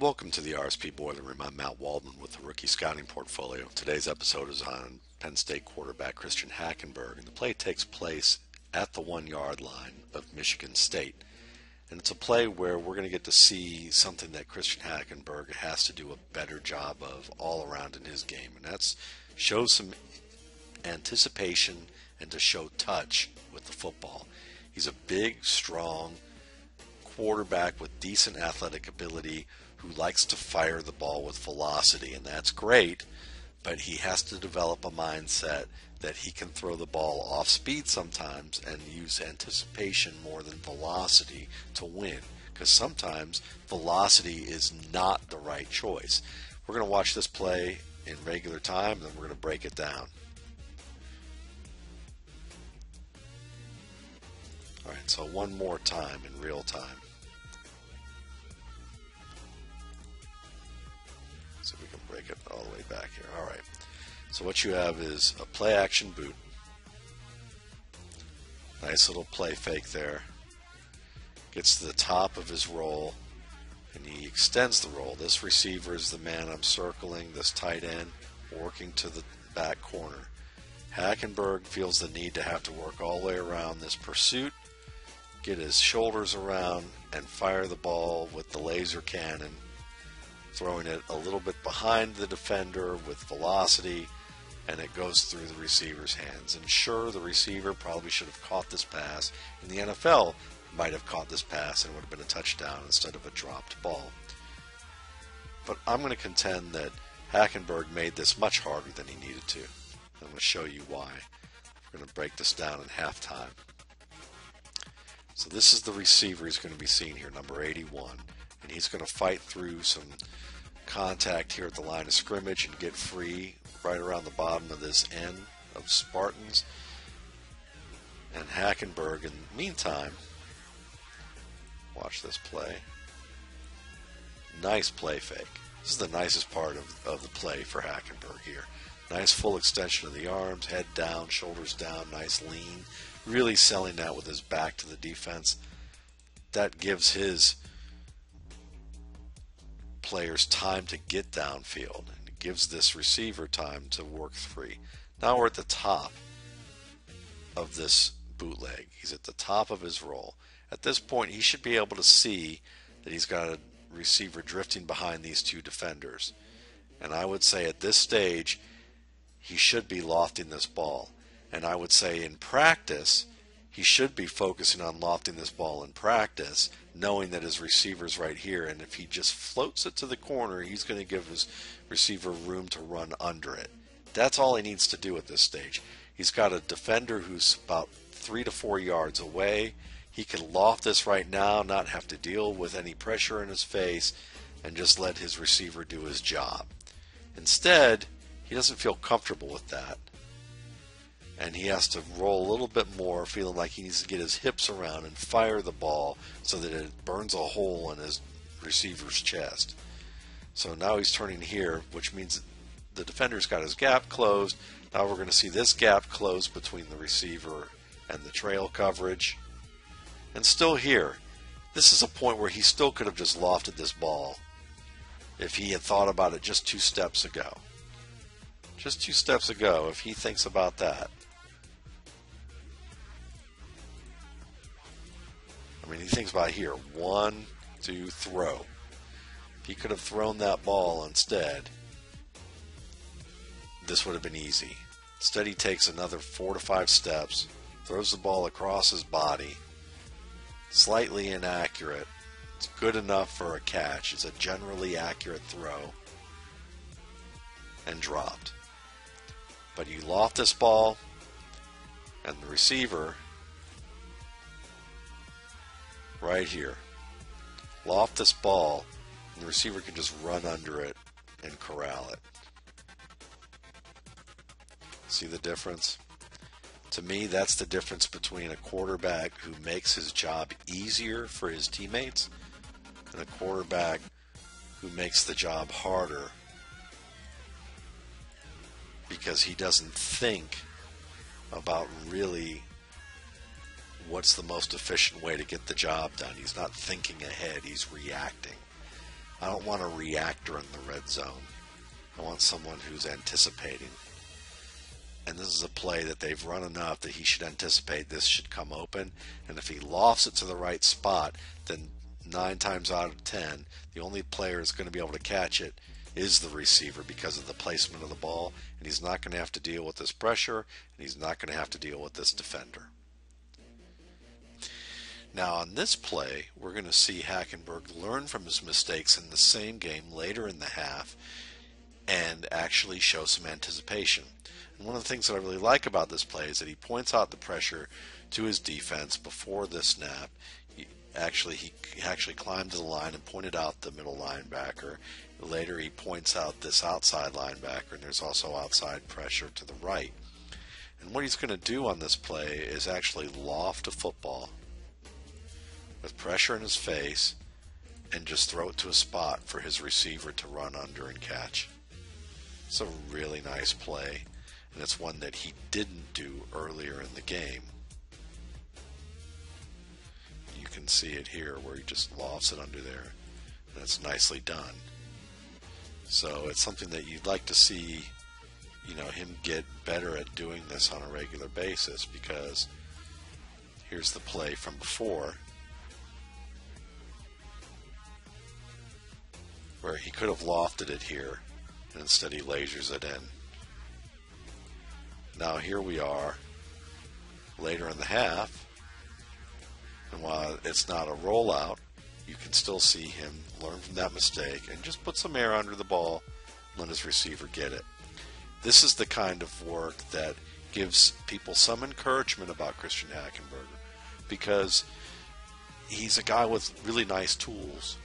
Welcome to the RSP Boiler Room. I'm Matt Waldman with the Rookie Scouting Portfolio. Today's episode is on Penn State quarterback Christian Hackenberg, and the play takes place at the one yard line of Michigan State. And it's a play where we're going to get to see something that Christian Hackenberg has to do a better job of all around in his game, and that's show some anticipation and to show touch with the football. He's a big, strong quarterback with decent athletic ability who likes to fire the ball with velocity, and that's great, but he has to develop a mindset that he can throw the ball off speed sometimes and use anticipation more than velocity to win. Because sometimes velocity is not the right choice. We're going to watch this play in regular time, and then we're going to break it down. All right, so one more time in real time. All the way back here. All right. So what you have is a play action boot. Nice little play fake there. Gets to the top of his roll and he extends the roll. This receiver is the man I'm circling, this tight end working to the back corner. Hackenberg feels the need to have to work all the way around this pursuit, get his shoulders around, and fire the ball with the laser cannon throwing it a little bit behind the defender with velocity, and it goes through the receiver's hands. And sure, the receiver probably should have caught this pass. In the NFL, might have caught this pass and it would have been a touchdown instead of a dropped ball. But I'm going to contend that Hackenberg made this much harder than he needed to. I'm going to show you why. We're going to break this down in halftime. So this is the receiver he's going to be seeing here, number 81. And he's going to fight through some contact here at the line of scrimmage and get free right around the bottom of this end of Spartans. And Hackenberg, in the meantime, watch this play. Nice play fake. This is the nicest part of, of the play for Hackenberg here. Nice full extension of the arms, head down, shoulders down, nice lean. Really selling that with his back to the defense. That gives his players time to get downfield and it gives this receiver time to work free. Now we're at the top of this bootleg. He's at the top of his roll. At this point, he should be able to see that he's got a receiver drifting behind these two defenders. And I would say at this stage, he should be lofting this ball. And I would say in practice, he should be focusing on lofting this ball in practice, knowing that his receiver's right here. And if he just floats it to the corner, he's going to give his receiver room to run under it. That's all he needs to do at this stage. He's got a defender who's about three to four yards away. He can loft this right now, not have to deal with any pressure in his face, and just let his receiver do his job. Instead, he doesn't feel comfortable with that and he has to roll a little bit more, feeling like he needs to get his hips around and fire the ball so that it burns a hole in his receiver's chest. So now he's turning here, which means the defender's got his gap closed. Now we're going to see this gap close between the receiver and the trail coverage. And still here, this is a point where he still could have just lofted this ball if he had thought about it just two steps ago. Just two steps ago, if he thinks about that. I mean, he thinks about here one, two, throw. He could have thrown that ball instead, this would have been easy. Instead, he takes another four to five steps, throws the ball across his body, slightly inaccurate. It's good enough for a catch. It's a generally accurate throw, and dropped. But you loft this ball, and the receiver right here. Loft this ball, and the receiver can just run under it and corral it. See the difference? To me, that's the difference between a quarterback who makes his job easier for his teammates and a quarterback who makes the job harder because he doesn't think about really what's the most efficient way to get the job done. He's not thinking ahead, he's reacting. I don't want a reactor in the red zone. I want someone who's anticipating. And this is a play that they've run enough that he should anticipate this should come open. And if he lofts it to the right spot, then nine times out of ten, the only player that's going to be able to catch it is the receiver because of the placement of the ball. And he's not going to have to deal with this pressure, and he's not going to have to deal with this defender. Now, on this play, we're going to see Hackenberg learn from his mistakes in the same game later in the half and actually show some anticipation. And one of the things that I really like about this play is that he points out the pressure to his defense before the snap. He actually, he actually climbed to the line and pointed out the middle linebacker. Later, he points out this outside linebacker, and there's also outside pressure to the right. And what he's going to do on this play is actually loft a football with pressure in his face and just throw it to a spot for his receiver to run under and catch. It's a really nice play, and it's one that he didn't do earlier in the game. You can see it here where he just lofts it under there, and it's nicely done. So it's something that you'd like to see, you know, him get better at doing this on a regular basis because here's the play from before where he could have lofted it here, and instead he lasers it in. Now here we are, later in the half, and while it's not a rollout, you can still see him learn from that mistake and just put some air under the ball, let his receiver get it. This is the kind of work that gives people some encouragement about Christian Hackenberger because he's a guy with really nice tools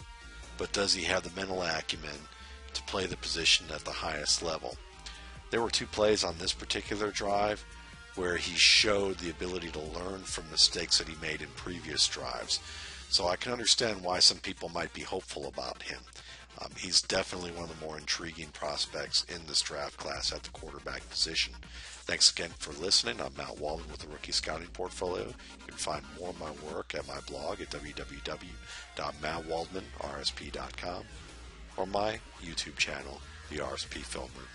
but does he have the mental acumen to play the position at the highest level? There were two plays on this particular drive where he showed the ability to learn from mistakes that he made in previous drives. So I can understand why some people might be hopeful about him. Um, he's definitely one of the more intriguing prospects in this draft class at the quarterback position. Thanks again for listening. I'm Matt Waldman with the Rookie Scouting Portfolio. You can find more of my work at my blog at www.mattwaldmanrsp.com or my YouTube channel, The RSP Film Room.